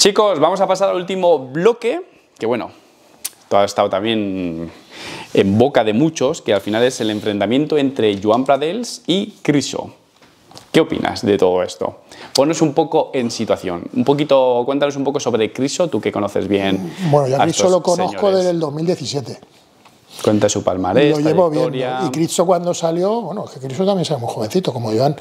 Chicos, vamos a pasar al último bloque, que bueno, todo ha estado también en boca de muchos, que al final es el enfrentamiento entre Joan Pradels y Criso. ¿Qué opinas de todo esto? Ponos un poco en situación. Un poquito, cuéntanos un poco sobre Criso, tú que conoces bien. Bueno, yo a Criso lo conozco señores. desde el 2017. Cuenta su palmarés, lo llevo viendo. Y Cristo cuando salió, bueno, es que Cristo también se ve muy jovencito, como Joan.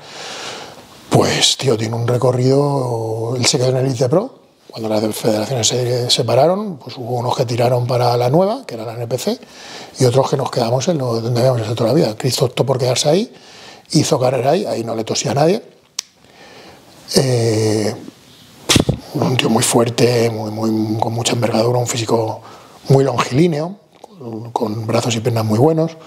Pues, tío, tiene un recorrido. Él se quedó en el Elite Pro. Cuando las federaciones se separaron, pues hubo unos que tiraron para la nueva, que era la NPC, y otros que nos quedamos en donde habíamos estado toda la vida. Cristo optó por quedarse ahí, hizo carrera ahí, ahí no le tosía a nadie. Eh, un tío muy fuerte, muy, muy- con mucha envergadura, un físico muy longilíneo, con, con brazos y piernas muy buenos.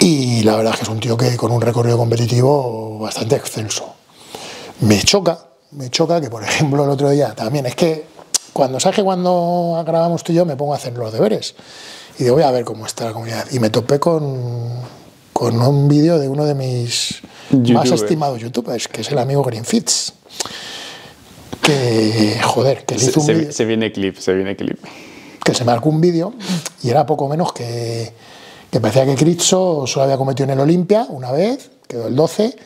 Y la verdad es que es un tío que con un recorrido competitivo bastante excelso. Me choca, me choca que, por ejemplo, el otro día también, es que cuando sabes que cuando grabamos tú y yo me pongo a hacer los deberes y digo, voy a ver cómo está la comunidad. Y me topé con, con un vídeo de uno de mis más estimados youtubers, que es el amigo Greenfits. Que, joder, que Se, hizo un se- se viene clip, se viene clip. que se marcó un vídeo y era poco menos que, que parecía que Critso solo había cometido en el Olimpia una vez, quedó el 12,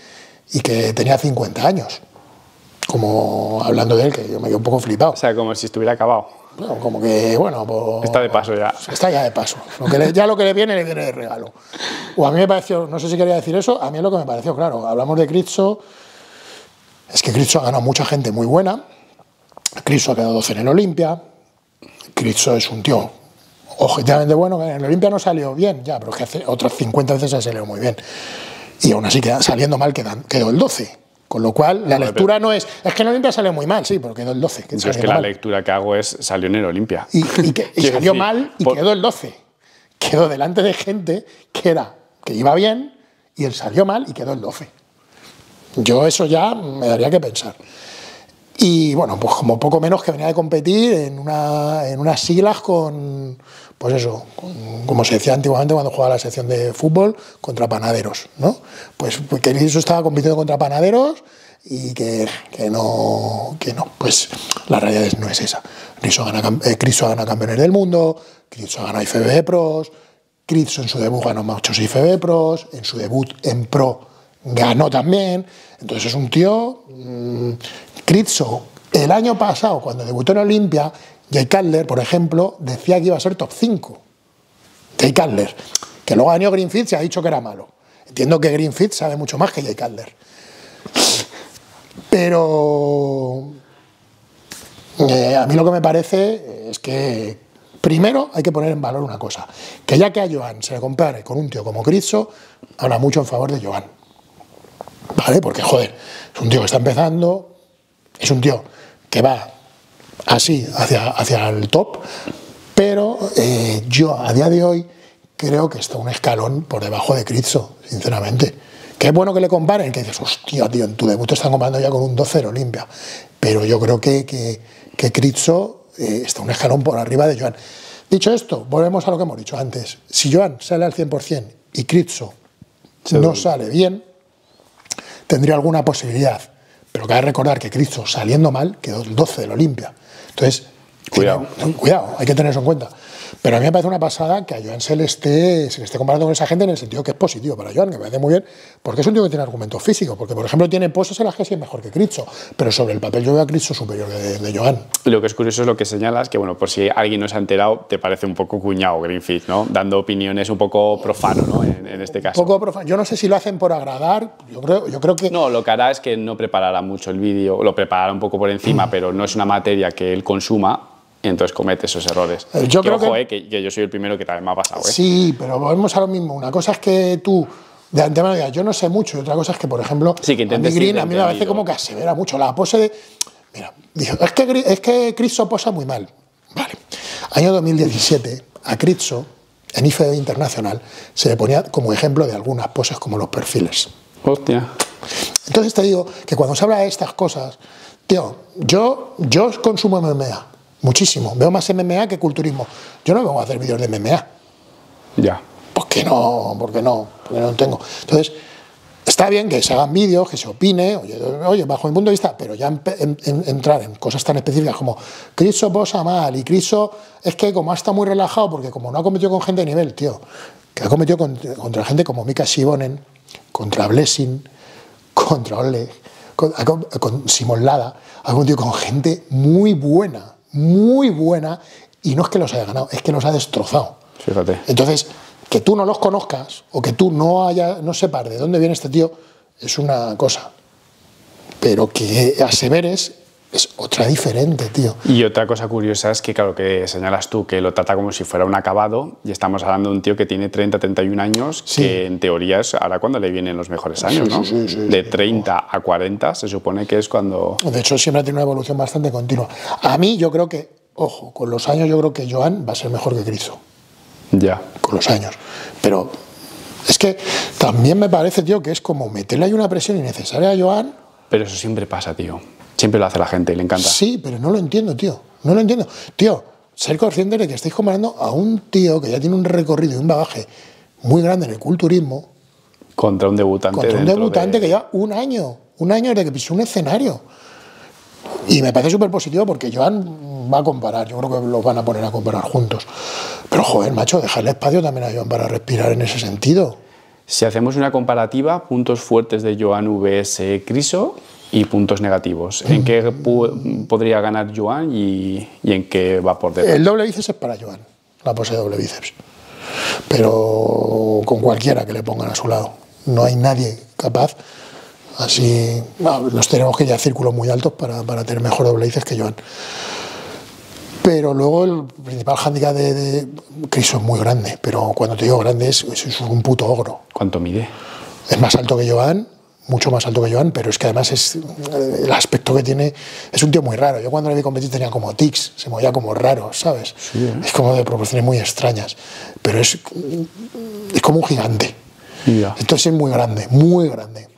y que tenía 50 años. Como hablando de él, que yo me quedé un poco flipado. O sea, como si estuviera acabado. Bueno, como que, bueno, pues, Está de paso ya. Está ya de paso. Lo que le- ya lo que le viene, le viene de regalo. O a mí me pareció, no sé si quería decir eso, a mí es lo que me pareció, claro. Hablamos de Critso, es que Critso ha ganado mucha gente muy buena. Critso ha quedado 12 en el Olimpia. Critso es un tío objetivamente bueno. En el Olimpia no salió bien, ya, pero es que hace otras 50 veces ha salido muy bien. Y aún así, queda, saliendo mal, quedan- quedó el 12. Con lo cual, la lectura no es. Es que en Olimpia salió muy mal, sí, pero quedó el 12. que Yo es que la mal. lectura que hago es salió en el Olimpia. Y, y que- y salió decir, mal y por- quedó el 12. Quedó delante de gente que era que iba bien y él salió mal y quedó el 12. Yo eso ya me daría que pensar. Y bueno, pues como poco menos que venía de competir en, una, en unas siglas con, pues eso, como se decía antiguamente cuando jugaba la sección de fútbol, contra panaderos, ¿no? Pues pues que eso estaba compitiendo contra panaderos y que, que no, que no, pues la realidad no es esa. Cristo gana, eh, Cristo gana campeones del mundo, Cristo gana IFBB Pros, Cristo en su debut ganó muchos IFBB Pros, en su debut en Pro ganó también. Entonces es un tío. mmm, el año pasado, cuando debutó en Olimpia, Jay Cutler, por ejemplo, decía que iba a ser top 5. Jay Cutler, que luego ha venido Greenfield se ha dicho que era malo. Entiendo que Greenfield sabe mucho más que Jay Cutler. Pero eh, a mí lo que me parece es que primero hay que poner en valor una cosa, que ya que a Joan se le compare con un tío como Critso, habla mucho en favor de Joan. ¿Vale? Porque, joder, es un tío que está empezando, es un tío que va así hacia, hacia el top, pero eh, yo a día de hoy creo que está un escalón por debajo de Critso, sinceramente. Que es bueno que le comparen, que dices, hostia, tío, en tu debut te están comparando ya con un 12 Olimpia. Pero yo creo que, que, que eh, está un escalón por arriba de Joan. Dicho esto, volvemos a lo que hemos dicho antes. Si Joan sale al 100% y Critso no sale bien, tendría alguna posibilidad. Pero cabe recordar que Cristo saliendo mal quedó el 12 del Olimpia. Entonces, Cuidado. tiene- cuidado, hay que tener eso en cuenta. Pero a mí me parece una pasada que a Joan se le, esté, se le esté comparando con esa gente en el sentido que es positivo para Joan, que me parece muy bien, porque es un tío que tiene argumentos físicos. Porque, por ejemplo, tiene poses en las que sí es mejor que Cristo, pero sobre el papel yo veo a Cristo superior de, de Joan. Lo que es curioso es lo que señalas, que bueno, por si alguien no se ha enterado, te parece un poco cuñado Greenfield, ¿no? Dando opiniones un poco profano, ¿no? En, en este caso. Poco profa- yo no sé si lo hacen por agradar, yo creo, yo creo que No, lo que hará es que no preparará mucho el vídeo, lo preparará un poco por Mm. encima, pero no es una materia que él consuma y entonces comete esos errores. Eh, yo que, creo ojo, que- eh, que, que yo soy el primero que también me ha pasado. ¿eh? Sí, pero volvemos a lo mismo. Una cosa es que tú de antemano digas, yo no sé mucho, y otra cosa es que, por ejemplo, Sí, que a mí Green a mí me parece como que asevera mucho la pose de. Mira, dijo, es que, es que Cristo posa muy mal. Vale. Año 2017, a Cristo, en IFE Internacional, se le ponía como ejemplo de algunas poses como los perfiles. Hostia. Entonces te digo que cuando se habla de estas cosas, tío, yo, yo consumo MMA muchísimo. Veo más MMA que culturismo. Yo no vengo a hacer vídeos de MMA. Ya. ¿Por qué no? ¿Por qué no? Porque no tengo. Entonces, Está bien que se hagan vídeos, que se opine, oye, oye, bajo mi punto de vista, pero ya en- en- entrar en cosas tan específicas como Criso posa mal y Criso es que como ha estado muy relajado porque como no ha competido con gente de nivel, tío, que ha competido contra, contra gente como Mika Shibonen, contra Blessing, contra Oleg, con, com- con Simon Lada, ha competido con gente muy buena, muy buena, y no es que los haya ganado, es que los ha destrozado. Fíjate. Entonces, que tú no los conozcas o que tú no, haya, no sepas de dónde viene este tío es una cosa. Pero que aseveres es otra diferente, tío. Y otra cosa curiosa es que, claro, que señalas tú que lo trata como si fuera un acabado y estamos hablando de un tío que tiene 30, 31 años, Sí. que en teoría es ahora cuando le vienen los mejores años, Sí, ¿no? sí, sí, sí, de sí. 30 a 40 se supone que es cuando... De hecho, siempre tenido una evolución bastante continua. A mí, yo creo que, ojo, con los años, yo creo que Joan va a ser mejor que Cristo. Ya. Con los años. Pero es que también me parece, tío, que es como meterle ahí una presión innecesaria a Joan. Pero eso siempre pasa, tío. Siempre lo hace la gente y le encanta. Sí, pero no lo entiendo, tío. No lo entiendo. Tío, ser consciente de que estáis comparando a un tío que ya tiene un recorrido y un bagaje muy grande en el culturismo Contra un debutante. contra un debutante de- que lleva un año, un año desde que pisó un escenario. Y me parece súper positivo porque Joan va a comparar, yo creo que los van a poner a comparar juntos. Pero joder, macho, dejarle espacio también a Joan para respirar en ese sentido. Si hacemos una comparativa, puntos fuertes de Joan vs Criso y puntos negativos. ¿En qué podría ganar Joan y, y en qué va por detrás? El doble bíceps es para Joan, la pose de doble bíceps. Pero con cualquiera que le pongan a su lado. No hay nadie capaz. Así, bueno, nos tenemos que ir a círculos muy altos para, para tener mejor doble bíceps que Joan. Pero luego el principal hándicap de, de Criso es muy grande. Pero cuando te digo grande es un puto ogro. ¿Cuánto mide? Es más alto que Joan, mucho más alto que Joan, pero es que además es eh, el aspecto que tiene es un tío muy raro. Yo cuando le vi competir tenía como tics, se movía como raro, ¿sabes? Es como de proporciones muy extrañas, pero es, es como un gigante. Ya. Entonces es muy grande, muy grande.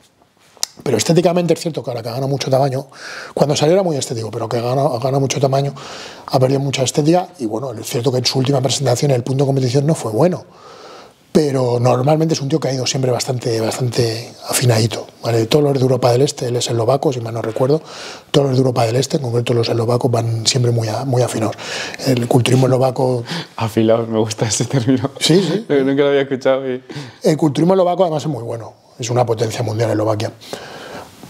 Pero estéticamente es cierto que ahora que gana mucho tamaño, cuando salió era muy estético, pero que gana, gana mucho tamaño, ha perdido mucha estética y bueno, es cierto que en su última presentación el punto de competición no fue bueno. Pero normalmente es un tío que ha ido siempre bastante, bastante afinadito. ¿vale? Todos los de Europa del Este, él es eslovaco, si mal no recuerdo, todos los de Europa del Este, en concreto los eslovacos, van siempre muy, a- muy afinados. El culturismo eslovaco Afilados, me gusta ese término. Sí, sí. Nunca lo había escuchado. y- El culturismo eslovaco además es muy bueno, es una potencia mundial Eslovaquia.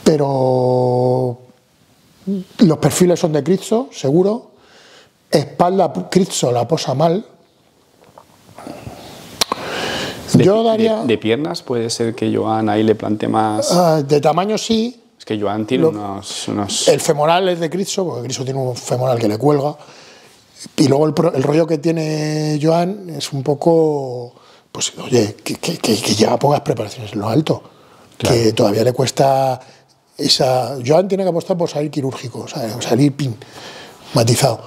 Pero los perfiles son de Critzo, seguro. Espalda Critzo la posa mal. De, Yo de- daría. de piernas puede ser que Joan ahí le plante más. ah, de tamaño sí. Es que Joan tiene lo- unos, unos- El femoral es de Critzo, porque Critzo tiene un femoral que le cuelga. Y luego el, el rollo que tiene Joan es un poco. Pues, oye, que, que- que- que lleva pocas preparaciones en lo alto. Que todavía le cuesta esa. Joan tiene que apostar por salir quirúrgico. O salir pin, matizado.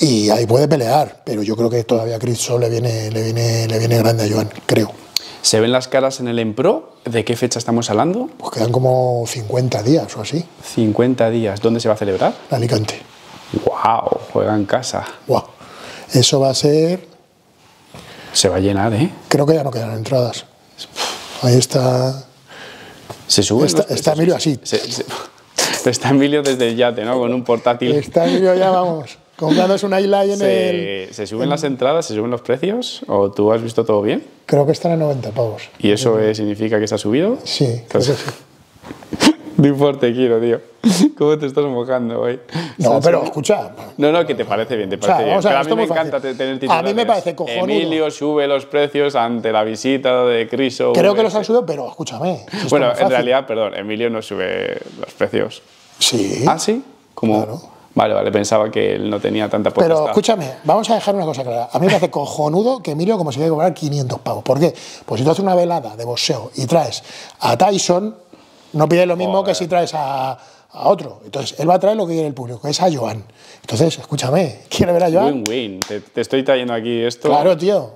Y ahí puede pelear, pero yo creo que todavía Critzo le viene, le, viene, le viene grande a Joan, creo. ¿Se ven las caras en el Empro? ¿De qué fecha estamos hablando? Pues quedan como 50 días o así, 50 días. ¿Dónde se va a celebrar? Alicante. ¡Wow! Juega en casa. Buah. Eso va a ser Se va a llenar, ¿eh? Creo que ya no quedan entradas. Ahí está. Se sube. Está, está Emilio así. Se- se- está Emilio desde el yate, ¿no? Con un portátil. Está Emilio ya, vamos. Comprándose una isla ahí en el. ¿Se, se suben las entradas? ¿Se suben los precios? ¿O tú has visto todo bien? Creo que están a 90 pavos. ¿Y eso significa que está subido? Sí, creo que sí. Quiero, tío. ¿Cómo te estás mojando hoy? No, pero escucha. No, no, que te parece bien, te parece bien. Pero a mí me encanta fácil. te- tener A mí titulares. me parece cojonudo. Emilio sube los precios ante la visita de Criso. Creo que los han subido, pero escúchame. si Bueno, en realidad, perdón, Emilio no sube los precios. Sí. ¿Ah, sí? Como... Claro. Vale, vale, pensaba que él no tenía tanta Pero potestad. escúchame, vamos a dejar una cosa clara. A mí me parece cojonudo que Emilio como si quiere cobrar 500 pavos. ¿Por qué? Pues si tú haces una velada de boxeo y traes a Tyson, no pides lo mismo que si traes a, a otro. Entonces, él va a traer lo que quiere el público, que es a Joan. Entonces, escúchame, ¿quiere ver a Joan? Win-win. Te, te estoy trayendo aquí esto. Claro, tío.